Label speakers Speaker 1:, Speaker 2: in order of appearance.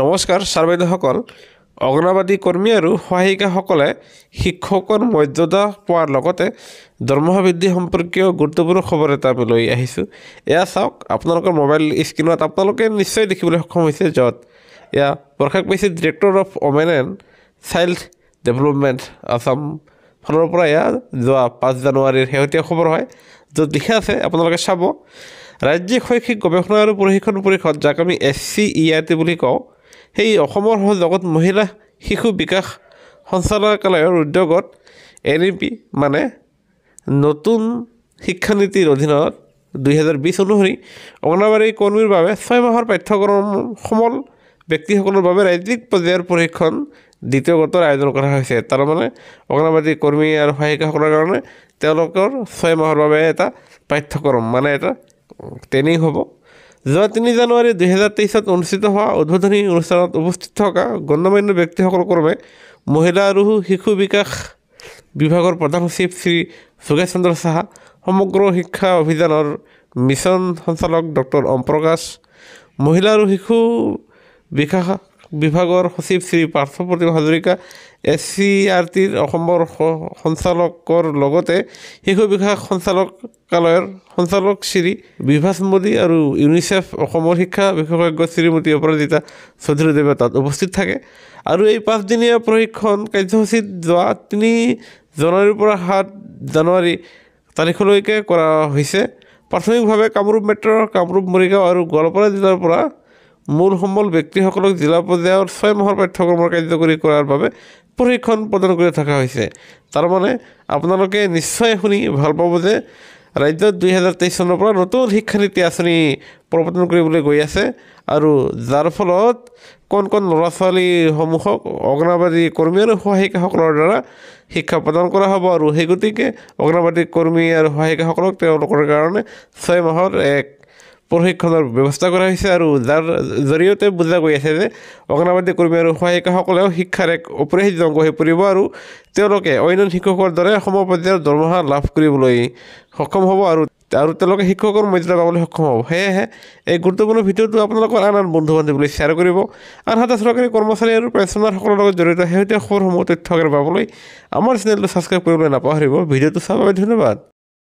Speaker 1: নমস্কাৰ ছাৰ বাইদেউসকল অংগনাবাদী কৰ্মী আৰু সহায়িকাসকলে শিক্ষকৰ মৰ্যাদা পোৱাৰ লগতে দৰমহা বৃদ্ধি সম্পৰ্কীয় গুৰুত্বপূৰ্ণ খবৰ এটা আমি লৈ আহিছোঁ। এয়া চাওক আপোনালোকৰ মোবাইল স্ক্ৰীণত আপোনালোকে নিশ্চয় দেখিবলৈ সক্ষম হৈছে য'ত এয়া প্ৰকাশ পাইছে director of women and child development Assam ফালৰ পৰা এয়া যোৱা পাঁচ জানুৱাৰীৰ শেহতীয়া খবৰ হয় য'ত লিখা আছে আপোনালোকে চাব ৰাজ্যিক শৈক্ষিক গৱেষণা আৰু প্ৰশিক্ষণ পৰিষদ যাক আমি S C E R T বুলি কওঁ সেই অসমৰ সহযোগত মহিলা শিশু বিকাশ সঞ্চালকালয়ৰ উদ্যোগত এন ই পি মানে নতুন শিক্ষানীতিৰ অধীনত দুহেজাৰ বিছ অনুসৰি অংগনবাড়ী কৰ্মীৰ বাবে ছয় মাহৰ পাঠ্যক্ৰম সমল ব্যক্তিসকলৰ বাবে ৰাজ্যিক পৰ্যায়ৰ প্ৰশিক্ষণ দ্বিতীয় গোটৰ আয়োজন কৰা হৈছে। তাৰমানে অংগনবাড়ী কৰ্মী আৰু সহায়িকাসকলৰ কাৰণে তেওঁলোকৰ ছয় মাহৰ বাবে এটা পাঠ্যক্ৰম মানে এটা ট্ৰেইনিং হ'ব। যোৱা তিনি জানুৱাৰী দুহেজাৰ তেইছত অনুষ্ঠিত হোৱা উদ্বোধনী অনুষ্ঠানত উপস্থিত থকা গণ্যমান্য ব্যক্তিসকল ক্ৰমে মহিলা আৰু শিশু বিকাশ বিভাগৰ প্ৰধান সচিব শ্ৰী যোগেশ চন্দ্ৰ সাহা সমগ্ৰ শিক্ষা অভিযানৰ মিছন সঞ্চালক ডক্টৰ ওম প্ৰকাশ মহিলা আৰু শিশু বিকাশ বিভাগৰ সচিব Shri Parthapratim Hazarika S C R টিৰ অসমৰ সঞ্চালকৰ লগতে শিশু বিকাশ সঞ্চালকালয়ৰ সঞ্চালক শ্ৰী বিভাস মোদী আৰু ইউনিচেফ অসমৰ শিক্ষা বিশেষজ্ঞ শ্ৰীমতী অপৰাজিতা চৌধুৰীদেৱে তাত উপস্থিত থাকে। আৰু এই পাঁচদিনীয়া প্ৰশিক্ষণ কাৰ্যসূচীত যোৱা তিনি জানুৱাৰীৰ পৰা সাত জানুৱাৰী তাৰিখলৈকে কৰা হৈছে। প্ৰাথমিকভাৱে কামৰূপ মেট্ৰ' কামৰূপ মৰিগাঁও আৰু গোৱালপাৰা জিলাৰ পৰা মূল সমল ব্যক্তিসকলক জিলা পৰ্যায়ৰ ছয় মাহৰ পাঠ্যক্ৰমৰ কাৰ্যকৰী কৰাৰ বাবে প্ৰশিক্ষণ প্ৰদান কৰি থকা হৈছে। তাৰমানে আপোনালোকে নিশ্চয় শুনি ভাল পাব যে ৰাজ্যত দুই হেজাৰ তেইছ চনৰ পৰা নতুন শিক্ষানীতি আঁচনি প্ৰৱৰ্তন কৰিবলৈ গৈ আছে আৰু যাৰ ফলত কণ কণ ল'ৰা ছোৱালীসমূহক অংগনাবাদী কৰ্মী আৰু সহায়িকাসকলৰ দ্বাৰা শিক্ষা প্ৰদান কৰা হ'ব আৰু সেই গতিকে অংগনাবাদী কৰ্মী আৰু সহায়িকাসকলক তেওঁলোকৰ কাৰণে ছয় মাহৰ এক প্ৰশিক্ষণৰ ব্যৱস্থা কৰা হৈছে আৰু যাৰ জৰিয়তে বুজা গৈ আছে যে অংগনাবাদী কৰ্মী আৰু সহায়িকাসকলেও শিক্ষাৰ এক অপৰিহাৰ্য অংগ হৈ পৰিব আৰু তেওঁলোকে অন্য শিক্ষকৰ দৰে সম পৰ্যায়ৰ দৰমহা লাভ কৰিবলৈ সক্ষম হ'ব আৰু আৰু তেওঁলোকে শিক্ষকৰ মৰ্যাদা পাবলৈ সক্ষম হ'ব। সেয়েহে এই গুৰুত্বপূৰ্ণ ভিডিঅ'টো আপোনালোকৰ আন আন বন্ধু বান্ধৱীলৈ শ্বেয়াৰ কৰিব। আনহাতে চৰকাৰী কৰ্মচাৰী আৰু পেঞ্চনাৰসকলৰ লগত জড়িত শেহতীয়া খবৰসমূহ তথ্য পাবলৈ আমাৰ চেনেলটো ছাবস্ক্ৰাইব কৰিবলৈ নাপাহৰিব। ভিডিঅ'টো বাবে ধন্যবাদ।